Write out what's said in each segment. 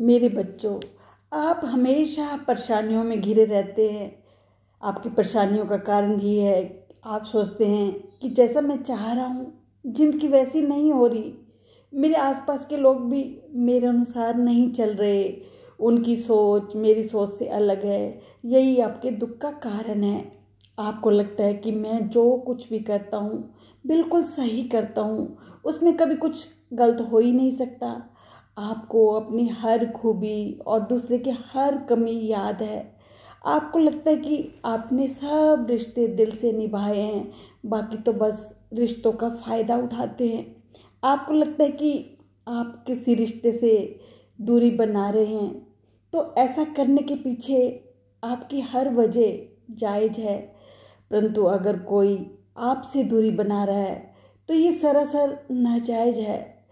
मेरे बच्चों, आप हमेशा परेशानियों में घिरे रहते हैं। आपकी परेशानियों का कारण ये है, आप सोचते हैं कि जैसा मैं चाह रहा हूँ, ज़िंदगी वैसी नहीं हो रही। मेरे आसपास के लोग भी मेरे अनुसार नहीं चल रहे। उनकी सोच, मेरी सोच से अलग है। यही आपके दुख का कारण है। आपको लगता है कि मैं जो कुछ भी करता हूँ, बिल्कुल सही करता हूँ। उसमें कभी कुछ गलत हो ही नहीं सकता। आपको अपनी हर खूबी और दूसरे की हर कमी याद है। आपको लगता है कि आपने सब रिश्ते दिल से निभाए हैं, बाकी तो बस रिश्तों का फ़ायदा उठाते हैं। आपको लगता है कि आप किसी रिश्ते से दूरी बना रहे हैं। तो ऐसा करने के पीछे आपकी हर वजह जायज़ है। परंतु अगर कोई आपसे दूरी बना रहा है तो ये सरासर नाजायज़ है।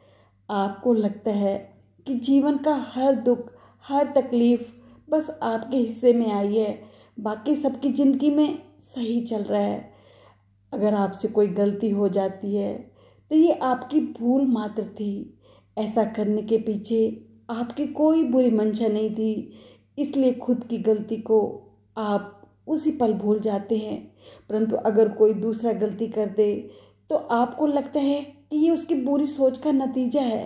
आपको लगता है कि जीवन का हर दुख, हर तकलीफ़ बस आपके हिस्से में आई है। बाकी सबकी ज़िंदगी में सही चल रहा है। अगर आपसे कोई गलती हो जाती है तो ये आपकी भूल मात्र थी। ऐसा करने के पीछे आपकी कोई बुरी मंशा नहीं थी। इसलिए खुद की गलती को आप उसी पल भूल जाते हैं। परंतु अगर कोई दूसरा गलती कर दे तो आपको लगता है कि ये उसकी बुरी सोच का नतीजा है।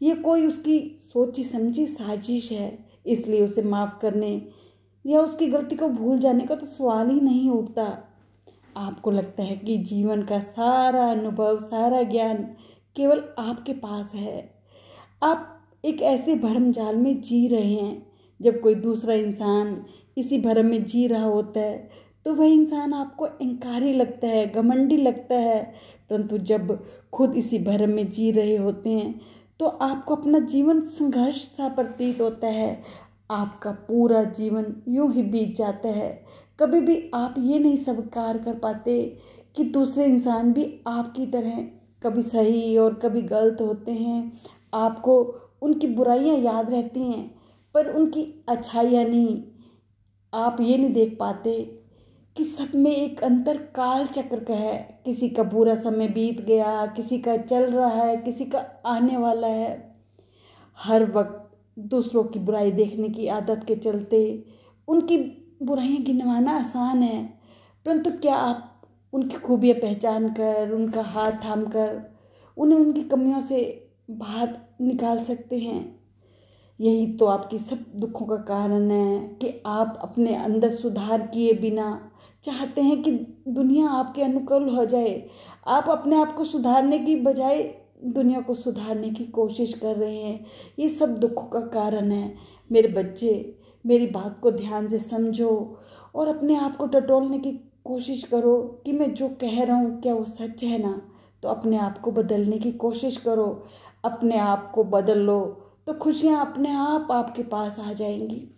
ये कोई उसकी सोची समझी साजिश है, इसलिए उसे माफ़ करने या उसकी गलती को भूल जाने का तो सवाल ही नहीं उठता। आपको लगता है कि जीवन का सारा अनुभव, सारा ज्ञान केवल आपके पास है। आप एक ऐसे भरम जाल में जी रहे हैं, जब कोई दूसरा इंसान इसी भरम में जी रहा होता है तो वह इंसान आपको इंकारी लगता है, घमंडी लगता है, परंतु जब खुद इसी भरम में जी रहे होते हैं तो आपको अपना जीवन संघर्ष सा प्रतीत होता है। आपका पूरा जीवन यूँ ही बीत जाता है। कभी भी आप ये नहीं स्वीकार कर पाते कि दूसरे इंसान भी आपकी तरह कभी सही और कभी गलत होते हैं। आपको उनकी बुराइयाँ याद रहती हैं, पर उनकी अच्छाइयाँ नहीं। आप ये नहीं देख पाते कि सब में एक अंतर काल चक्र का है। किसी का बुरा समय बीत गया, किसी का चल रहा है, किसी का आने वाला है। हर वक्त दूसरों की बुराई देखने की आदत के चलते उनकी बुराइयाँ गिनवाना आसान है। परंतु क्या आप उनकी खूबियाँ पहचान कर, उनका हाथ थाम कर, उन्हें उनकी कमियों से बाहर निकाल सकते हैं? यही तो आपकी सब दुखों का कारण है कि आप अपने अंदर सुधार किए बिना चाहते हैं कि दुनिया आपके अनुकूल हो जाए। आप अपने आप को सुधारने की बजाय दुनिया को सुधारने की कोशिश कर रहे हैं। ये सब दुखों का कारण है। मेरे बच्चे, मेरी बात को ध्यान से समझो और अपने आप को टटोलने की कोशिश करो कि मैं जो कह रहा हूँ क्या वो सच है ना? तो अपने आप को बदलने की कोशिश करो। अपने आप को बदल लो तो खुशियाँ अपने आप आपके पास आ जाएँगी।